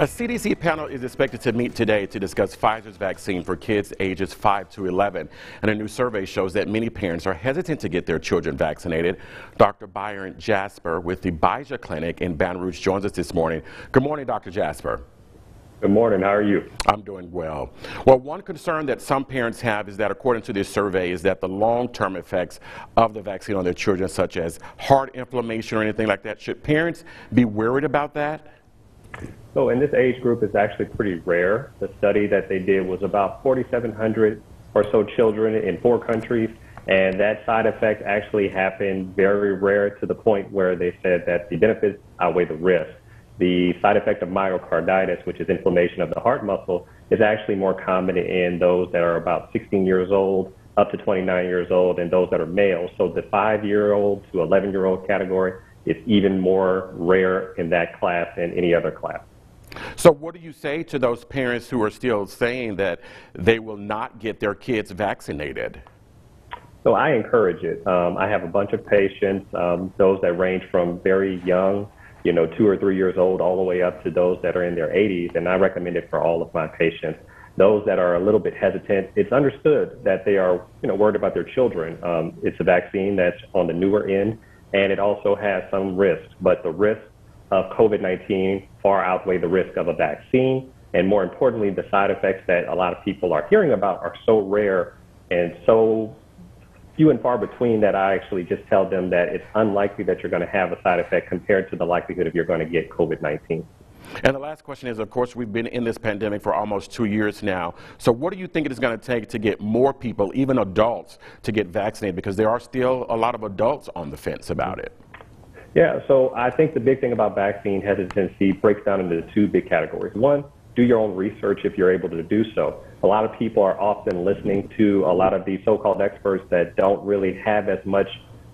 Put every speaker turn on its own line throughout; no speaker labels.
A CDC panel is expected to meet today to discuss Pfizer's vaccine for kids ages 5 to 11. And a new survey shows that many parents are hesitant to get their children vaccinated. Dr. Byron Jasper with the Bija Clinic in Baton Rouge joins us this morning. Good morning, Dr. Jasper.
Good morning. How are you?
I'm doing well. Well, one concern that some parents have is that, according to this survey, is that the long-term effects of the vaccine on their children, such as heart inflammation or anything like that, should parents be worried about that?
So in this age group, it's actually pretty rare. The study that they did was about 4,700 or so children in four countries, and that side effect actually happened very rare to the point where they said that the benefits outweigh the risk. The side effect of myocarditis, which is inflammation of the heart muscle, is actually more common in those that are about 16 years old up to 29 years old and those that are male. So the five year old to 11 year old category is even more rare in that class than any other class.
So, what do you say to those parents who are still saying that they will not get their kids vaccinated?
So, I encourage it. Um, I have a bunch of patients, um, those that range from very young you know, two or three years old all the way up to those that are in their 80s. And I recommend it for all of my patients. Those that are a little bit hesitant, it's understood that they are, you know, worried about their children. Um, it's a vaccine that's on the newer end, and it also has some risks. But the risks of COVID-19 far outweigh the risk of a vaccine. And more importantly, the side effects that a lot of people are hearing about are so rare and so few and far between that I actually just tell them that it's unlikely that you're going to have a side effect compared to the likelihood of you're going to get COVID-19.
And the last question is, of course, we've been in this pandemic for almost two years now. So what do you think it is going to take to get more people, even adults, to get vaccinated? Because there are still a lot of adults on the fence about it.
Yeah, so I think the big thing about vaccine hesitancy breaks down into two big categories. One, do your own research if you're able to do so. A lot of people are often listening to a lot of these so-called experts that don't really have as much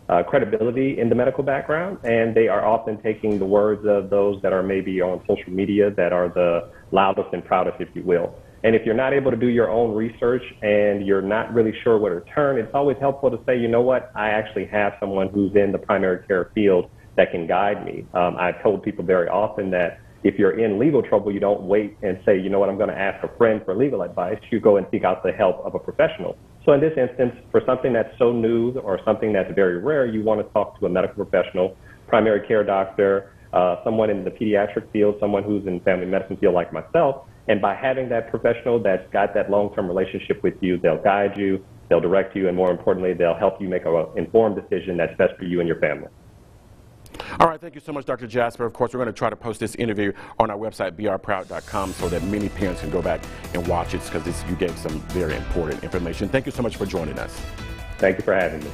uh, credibility in the medical background, and they are often taking the words of those that are maybe on social media that are the loudest and proudest, if you will. And if you're not able to do your own research and you're not really sure where to turn, it's always helpful to say, you know what, I actually have someone who's in the primary care field that can guide me. Um, I've told people very often that if you're in legal trouble, you don't wait and say, you know what, I'm going to ask a friend for legal advice. You go and seek out the help of a professional. So in this instance, for something that's so new or something that's very rare, you want to talk to a medical professional, primary care doctor, uh, someone in the pediatric field, someone who's in family medicine field like myself. And by having that professional that's got that long-term relationship with you, they'll guide you, they'll direct you, and more importantly, they'll help you make an informed decision that's best for you and your family.
All right, thank you so much, Dr. Jasper. Of course, we're going to try to post this interview on our website, brproud.com, so that many parents can go back and watch it because you gave some very important information. Thank you so much for joining us.
Thank you for having me.